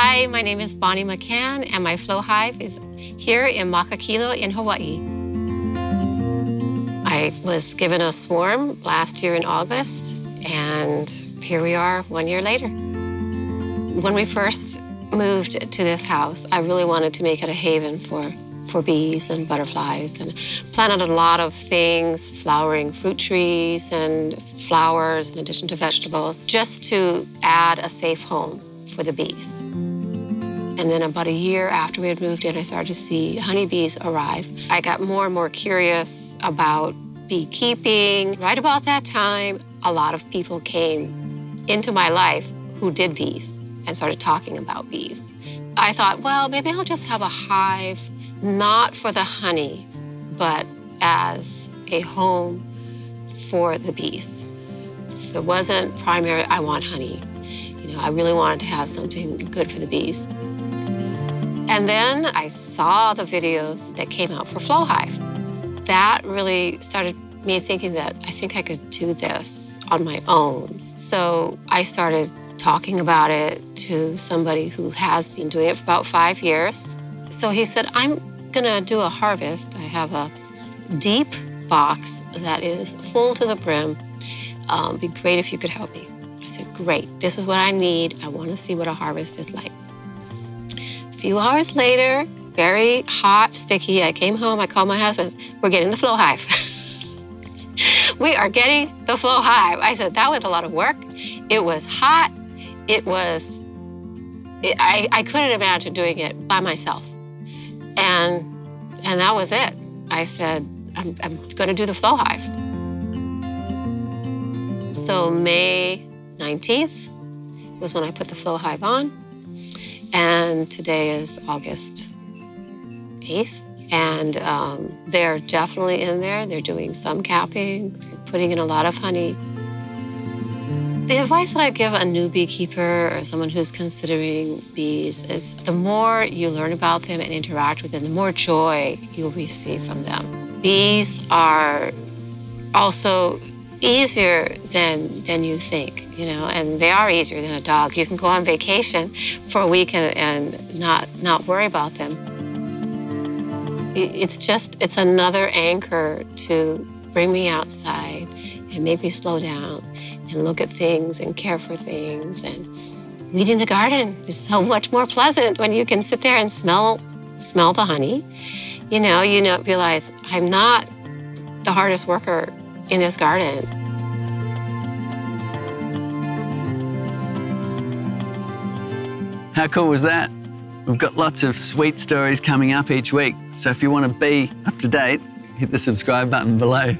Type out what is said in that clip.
Hi, my name is Bonnie McCann, and my flow hive is here in Makakilo in Hawaii. I was given a swarm last year in August, and here we are one year later. When we first moved to this house, I really wanted to make it a haven for, for bees and butterflies and planted a lot of things, flowering fruit trees and flowers in addition to vegetables, just to add a safe home for the bees. And then about a year after we had moved in, I started to see honeybees arrive. I got more and more curious about beekeeping. Right about that time, a lot of people came into my life who did bees and started talking about bees. I thought, well, maybe I'll just have a hive, not for the honey, but as a home for the bees. It wasn't primary, I want honey. You know, I really wanted to have something good for the bees. And then I saw the videos that came out for Flow Hive. That really started me thinking that I think I could do this on my own. So I started talking about it to somebody who has been doing it for about five years. So he said, I'm gonna do a harvest. I have a deep box that is full to the brim. Um, be great if you could help me. I said, great, this is what I need. I wanna see what a harvest is like. Few hours later, very hot, sticky, I came home, I called my husband, we're getting the flow hive. we are getting the flow hive. I said, that was a lot of work. It was hot. It was, it, I, I couldn't imagine doing it by myself. And, and that was it. I said, I'm, I'm going to do the flow hive. So May 19th was when I put the flow hive on. And today is August 8th. And um, they're definitely in there. They're doing some capping, they're putting in a lot of honey. The advice that I give a new beekeeper or someone who's considering bees is the more you learn about them and interact with them, the more joy you'll receive from them. Bees are also easier than than you think, you know, and they are easier than a dog. You can go on vacation for a week and, and not not worry about them. It's just it's another anchor to bring me outside and make me slow down and look at things and care for things and weeding the garden is so much more pleasant when you can sit there and smell smell the honey. You know, you know realize I'm not the hardest worker in this garden. How cool was that? We've got lots of sweet stories coming up each week, so if you want to be up to date, hit the subscribe button below.